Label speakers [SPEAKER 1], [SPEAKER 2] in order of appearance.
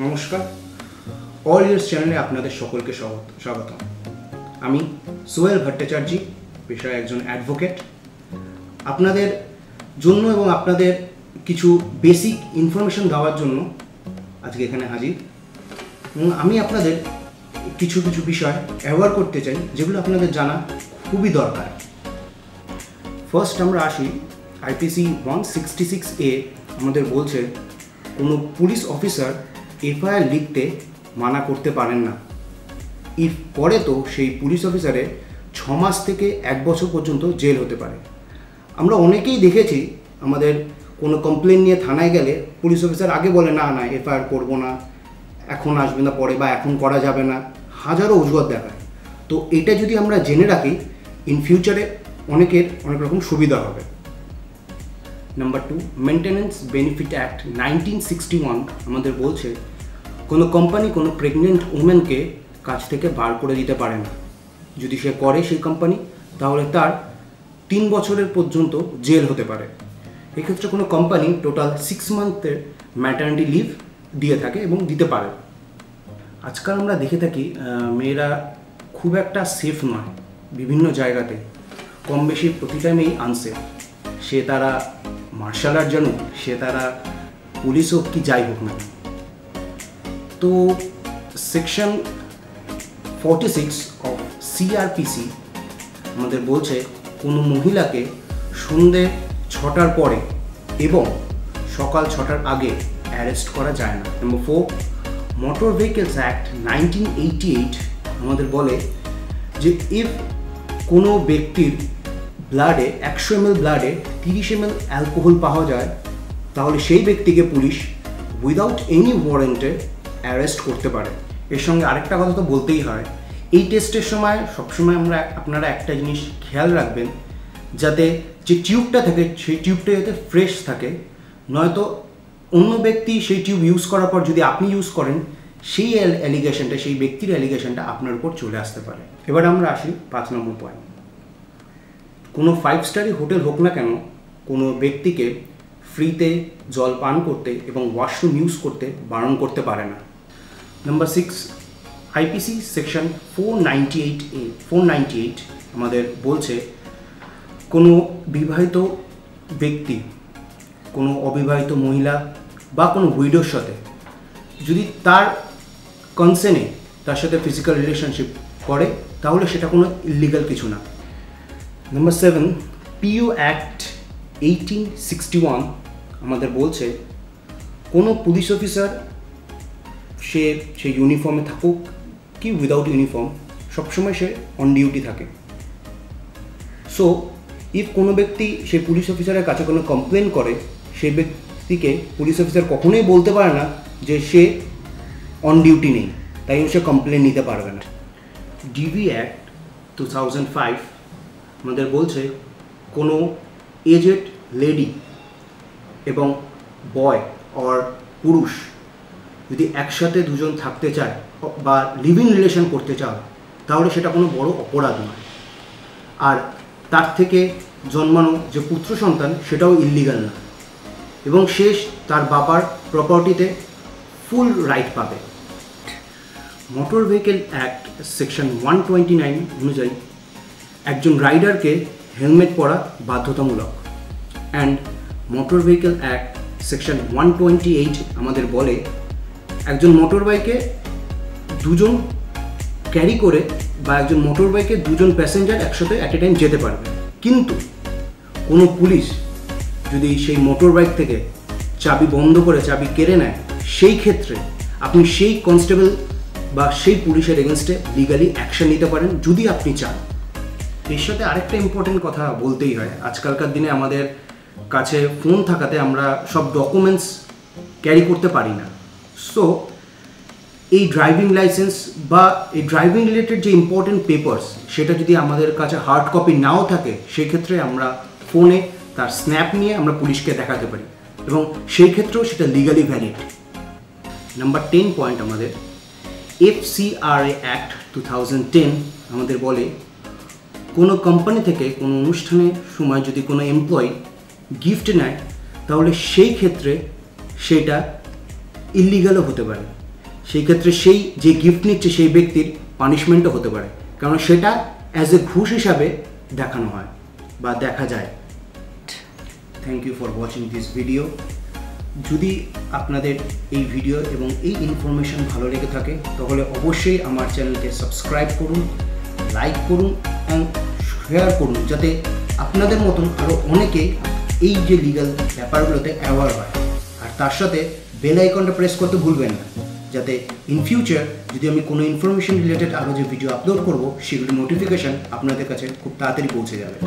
[SPEAKER 1] নমস্কার। All years চ্যানেলে আপনাদের সকলকে স্বাগত আমি সোহেল ভট্টাচার্যি, পেশায় একজন অ্যাডভোকেট আপনাদের জন্য এবং আপনাদের কিছু বেসিক ইনফরমেশন দেওয়ার জন্য আজকে এখানে হাজির। এবং আমি আপনাদের কিছু কিছু বিষয় অ্যাওয়ার করতে চাই, যেগুলো আপনাদের জানা খুবই দরকার। ফার্স্ট আমরা আসি IPC one sixty six A আমাদের বলছে, কোনো পুলিশ অফিসার এফআইআর লিখতে মানা করতে পারেন না। ইফ পরে তো সেই পুলিশ অফিসারের ছ মাস থেকে এক বছর পর্যন্ত জেল হতে পারে। আমরা অনেকেই দেখেছি আমাদের কোনো কমপ্লেন নিয়ে থানায় গেলে পুলিশ অফিসার আগে বলে, না না, এফআইআর করব না, এখন আসবে না, পরে বা এখন করা যাবে না। হাজারো অজুহাত দেখায়। তো এটা যদি আমরা জেনে রাখি ইন ফিউচারে অনেকের অনেক রকম সুবিধা হবে। Number two maintenance benefit act nineteen sixty one আমাদের বলছে কোনো কোম্পানি কোনো প্রেগনেন্ট ওমেনকে কাজ থেকে বার করে দিতে পারে না। যদি সে করে সেই কোম্পানি তাহলে তার তিন বছরের পর্যন্ত জেল হতে পারে। এক্ষেত্রে কোনো কোম্পানি টোটাল সিক্স মান্থের ম্যাটার্নিটি লিভ দিয়ে থাকে এবং দিতে পারে। আজকাল আমরা দেখে থাকি মেয়েরা খুব একটা সেফ নয় বিভিন্ন জায়গাতে। কম বেশি প্রতি টাইমেই আনসেফ সে তারা মার্শাল আর্ট জানুক, সে তারা পুলিশ হোক কি যাই হোক না। Section forty six of CrPC আমাদের বলছে কোনো মহিলাকে সন্ধে ছটার পরে এবং সকাল ছটার আগে অ্যারেস্ট করা যায় না। Number four motor vehicles act nineteen eighty eight আমাদের বলে যে ইফ কোনো ব্যক্তির ব্লাডে একশো এম ব্লাডে তিরিশ এম অ্যালকোহল পাওয়া যায়, তাহলে সেই ব্যক্তিকে পুলিশ উইদাউট এনি ওয়ারেন্টে অ্যারেস্ট করতে পারে। এর সঙ্গে আরেকটা কথা তো বলতেই হয়, এই টেস্টের সময় সবসময় আমরা আপনারা একটা জিনিস খেয়াল রাখবেন, যাতে যে টিউবটা থাকে, সেই টিউবটা যাতে ফ্রেশ থাকে। নয়তো অন্য ব্যক্তি সেই টিউব ইউজ করার পর যদি আপনি ইউজ করেন, সেই অ্যালিগেশনটা সেই ব্যক্তির অ্যালিগেশনটা আপনার উপর চলে আসতে পারে। এবার আমরা আসি পাঁচ নম্বর পয়েন্ট কোনো ফাইভ স্টারই হোটেল হোক না কেন, কোনো ব্যক্তিকে ফ্রিতে জল পান করতে এবং ওয়াশরুম ইউজ করতে বারণ করতে পারে না। Number six IPC section four ninety eight A four ninety eight আমাদের বলছে, কোনো বিবাহিত ব্যক্তি, কোনো অবিবাহিত মহিলা বা কোনো উইডোর সাথে যদি তার কনসেনে তার সাথে ফিজিক্যাল রিলেশনশিপ করে, তাহলে সেটা কোনো ইলিগাল কিছু না। Number seven PU act eighteen sixty one আমাদের বলছে, কোনো পুলিশ অফিসার সে সে ইউনিফর্মে থাকুক কি উইদাউট ইউনিফর্ম সবসময় সে অন ডিউটি থাকে। সো ইফ কোনো ব্যক্তি সে পুলিশ অফিসারের কাছে কোনো কমপ্লেন করে সেই ব্যক্তিকে পুলিশ অফিসার কখনোই বলতে পারে না যে সে অন ডিউটি নেই, তাই সে কমপ্লেন নিতে পারবে না। DB act two thousand five আমাদের বলছে কোনো এজেড লেডি এবং বয় অর পুরুষ যদি একসাথে দুজন থাকতে চায় বা লিভিং রিলেশন করতে চাও, তাহলে সেটা কোনো বড় অপরাধ নয়। আর তার থেকে জন্মানো যে পুত্র সন্তান, সেটাও ইল্লিগাল না। এবং শেষ তার বাবার প্রপার্টিতে ফুল রাইট পাবে। Motor vehicle act section one twenty nine অনুযায়ী একজন রাইডারকে হেলমেট পরা বাধ্যতামূলক। And motor vehicle act section one twenty eight আমাদের বলে একজন মোটর বাইকে দুজন ক্যারি করে বা একজন মোটর বাইকে দুজন প্যাসেঞ্জার একসাথে অ্যাট এ টাইম যেতে পারবে। কিন্তু কোনো পুলিশ যদি সেই মোটর বাইক থেকে চাবি বন্ধ করে চাবি কেড়ে নেয়, সেই ক্ষেত্রে আপনি সেই কনস্টেবল বা সেই পুলিশের এগেনস্টে লিগালি অ্যাকশন নিতে পারেন যদি আপনি চান। এর সাথে আরেকটা ইম্পর্টেন্ট কথা বলতেই হয়। আজকালকার দিনে আমাদের কাছে ফোন থাকাতে আমরা সব ডকুমেন্টস ক্যারি করতে পারি না। সো এই ড্রাইভিং লাইসেন্স বা এই ড্রাইভিং রিলেটেড যে ইম্পর্টেন্ট পেপার্স সেটা যদি আমাদের কাছে হার্ড কপি নাও থাকে, সেক্ষেত্রে আমরা ফোনে তার স্ন্যাপ নিয়ে আমরা পুলিশকে দেখাতে পারি। এবং সেই ক্ষেত্রেও সেটা legally valid number ten point আমাদের FCRA act two thousand ten আমাদের বলে, কোনো কোম্পানি থেকে কোনো অনুষ্ঠানের সময় যদি কোনো এমপ্লয়ি গিফট নেয়, তাহলে সেই ক্ষেত্রে সেটা ইলিগালও হতে পারে। সেই ক্ষেত্রে সেই যে গিফট নিচ্ছে সেই ব্যক্তির পানিশমেন্টও হতে পারে। কারণ সেটা অ্যাজ এ ঘুষ হিসাবে দেখানো হয় বা দেখা যায়। Thank you for watching this video যদি আপনাদের এই ভিডিও এবং এই ইনফরমেশন ভালো লেগে থাকে, তাহলে অবশ্যই আমার চ্যানেলকে সাবস্ক্রাইব করুন লাইক করুন এবং শেয়ার করুন, যাতে আপনাদের মতন আরও অনেকে এই যে লিগাল ব্যাপারগুলোতে অ্যাওয়ার হয়। তার সাথে বেল আইকনটা প্রেস করতে ভুলবেন না, যাতে ইন ফিউচার যদি আমি কোনো ইনফরমেশন রিলেটেড আরও যে ভিডিও আপলোড করব, সেগুলির নোটিফিকেশান আপনাদের কাছে খুব তাড়াতাড়ি পৌঁছে যাবে।